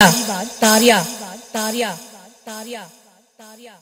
तारिया तारिया तारिया तारिया तारिया।